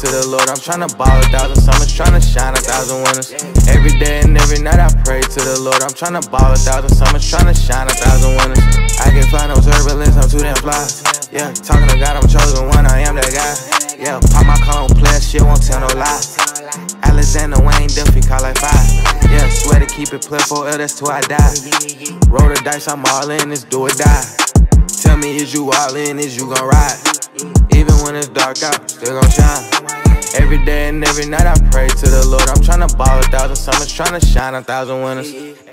to the Lord. I'm tryna ball a thousand summers, tryna shine a thousand winters. Every day and every night I pray to the Lord. I'm tryna ball a thousand summers, tryna shine a thousand winters. I can fly no turbulence, I'm too damn fly. Yeah, talking to God, I'm chosen one, Yeah, pop my cologne, play shit, won't tell no lie. Alexander Wayne Duffy, call like five. Yeah, swear to keep it playful, L, that's till I die. Roll the dice, I'm all in, it's do or die. Tell me, is you all in, is you gon' ride? Even when it's dark out, still gon' shine. Every day and every night I pray to the Lord. I'm tryna ball a thousand summers, tryna shine a thousand winters.